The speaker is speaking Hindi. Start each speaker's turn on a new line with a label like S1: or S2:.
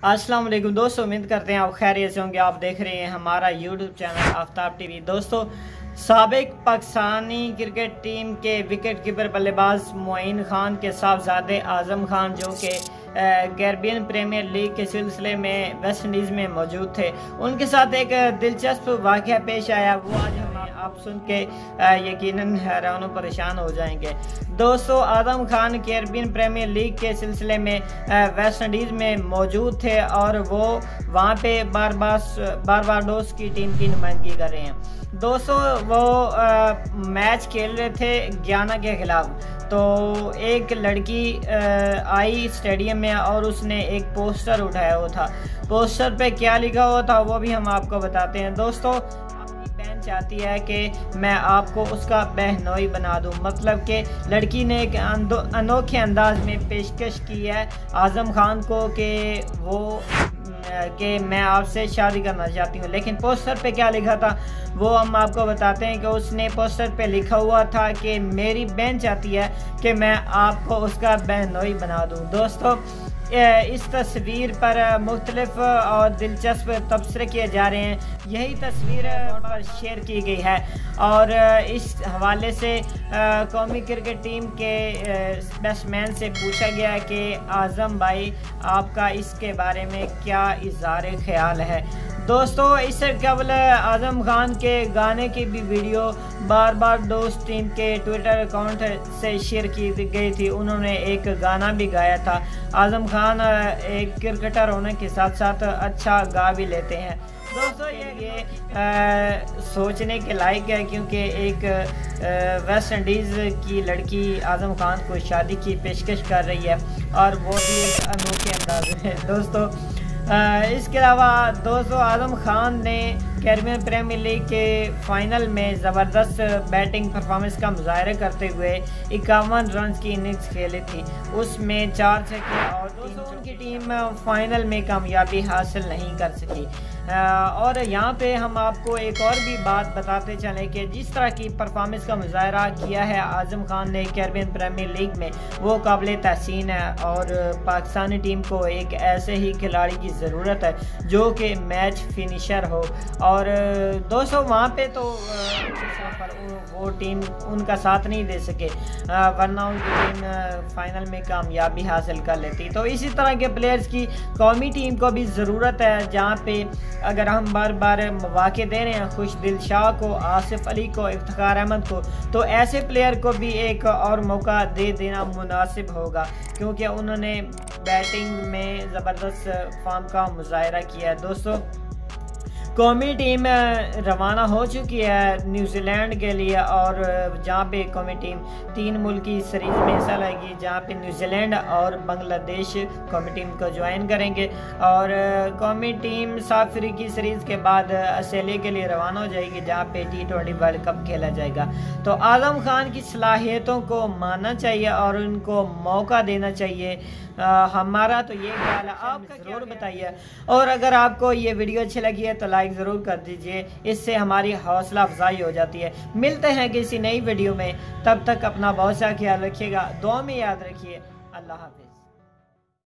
S1: अस्सलाम वालेकुम दोस्तों, उम्मीद करते हैं आप खैरियत से होंगे। आप देख रहे हैं हमारा यूट्यूब चैनल आफ्ताब टीवी दोस्तों, सबक पाकिस्तानी क्रिकेट टीम के विकेट कीपर बल्लेबाज मोइन खान के साहबजादे आज़म खान, जो कि कैरबियन प्रीमियर लीग के सिलसिले में वेस्ट इंडीज़ में मौजूद थे। उनके साथ एक दिलचस्प वाक़ पेश आया। वो आज आप सुन के यकीनन हैरान परेशान हो जाएँगे। दोस्तों Adam Khan Caribbean Premier League के सिलसिले में वेस्ट इंडीज़ में मौजूद थे और वो वहाँ पे बार बार बार बार डोस की टीम की नुमाइंदगी कर रहे हैं। दोस्तों वो आ, मैच खेल रहे थे ज्ञाना के खिलाफ। तो एक लड़की आ, आई स्टेडियम में और उसने एक पोस्टर उठाया हुआ था। पोस्टर पे क्या लिखा हुआ था वो भी हम आपको बताते हैं। दोस्तों चाहती है कि मैं आपको उसका बहनोई बना दूँ। मतलब कि लड़की ने एक अनोखे अंदाज में पेशकश की है। आज़म खान को कि वो कि मैं आपसे शादी करना चाहती हूँ। लेकिन पोस्टर पे क्या लिखा था? वो हम आपको बताते हैं कि उसने पोस्टर पे लिखा हुआ था कि मेरी बहन चाहती है कि मैं आपको उसका बहनोई बना दूँ। दोस्तों इस तस्वीर पर मुख्तलिफ़ और दिलचस्प तबसरे किए जा रहे हैं। यही तस्वीर पर शेयर की गई है। और इस हवाले से कौमी क्रिकेट टीम के बैट्समैन से पूछा गया कि आज़म भाई, आपका इसके बारे में क्या इजहार ख्याल है? दोस्तों इससे कबल आज़म खान के गाने की भी वीडियो बार बार दोस्त टीम के ट्विटर अकाउंट से शेयर की गई थी। उन्होंने एक गाना भी गाया था। आज़म खान एक क्रिकेटर होने के साथ साथ अच्छा गा भी लेते हैं। दोस्तों ये ये आ, सोचने के लायक है क्योंकि एक वेस्ट इंडीज़ की लड़की आज़म खान को शादी की पेशकश कर रही है और वो भी अनोखे अंदाज में दोस्तों इसके अलावा दोस्तों आज़म खान ने कैरबियन प्रीमियर लीग के फाइनल में ज़बरदस्त बैटिंग परफॉर्मेंस का मुजाहरा करते हुए इक्यावन रन की इनिंग्स खेली थी। उसमें चार छक्के और दोस्तों उनकी टीम फाइनल में कामयाबी हासिल नहीं कर सकी। और यहाँ पे हम आपको एक और भी बात बताते चलें कि जिस तरह की परफॉर्मेंस का मुजाहरा किया है आज़म खान ने कैरबियन प्रीमियर लीग में, वो काबिल तहसीन है और पाकिस्तानी टीम को एक ऐसे ही खिलाड़ी की ज़रूरत है जो कि मैच फिनिशर हो। और दोस्तों वहाँ पे तो वो टीम उनका साथ नहीं दे सके। वरना उनकी टीम फाइनल में कामयाबी हासिल कर लेती। तो इसी तरह के प्लेयर्स की कौमी टीम को भी ज़रूरत है, जहाँ पे अगर हम बार बार मौाक़े दे रहे हैं खुश दिल शाह को, आसिफ अली को इफ्तार अहमद को तो ऐसे प्लेयर को भी एक और मौका दे देना मुनासिब होगा, क्योंकि उन्होंने बैटिंग में ज़बरदस्त फॉर्म का मुजाहरा किया है। दोस्तों कौमी टीम रवाना हो चुकी है न्यूजीलैंड के लिए और जहाँ पे कौमी टीम तीन मुल्क की सीरीज़ में हिस्सा लेगी जहाँ पे न्यूजीलैंड और बांग्लादेश कौमी टीम को ज्वाइन करेंगे। और कौमी टीम साफ़ की सीरीज़ के बाद ऑस्ट्रेलिया के लिए रवाना हो जाएगी जहाँ पे टी ट्वेंटी वर्ल्ड कप खेला जाएगा। तो आज़म खान की सलाहियतों को मानना चाहिए और उनको मौका देना चाहिए। आ, हमारा तो ये ख्याल है। आपका ज़रूर बताइए। और अगर आपको ये वीडियो अच्छी लगी है तो लाइक ज़रूर कर दीजिए, इससे हमारी हौसला अफजाई हो जाती है। मिलते हैं किसी नई वीडियो में, तब तक अपना बहुत सा ख्याल रखिएगा दो में याद रखिए, अल्लाह हाफिज़।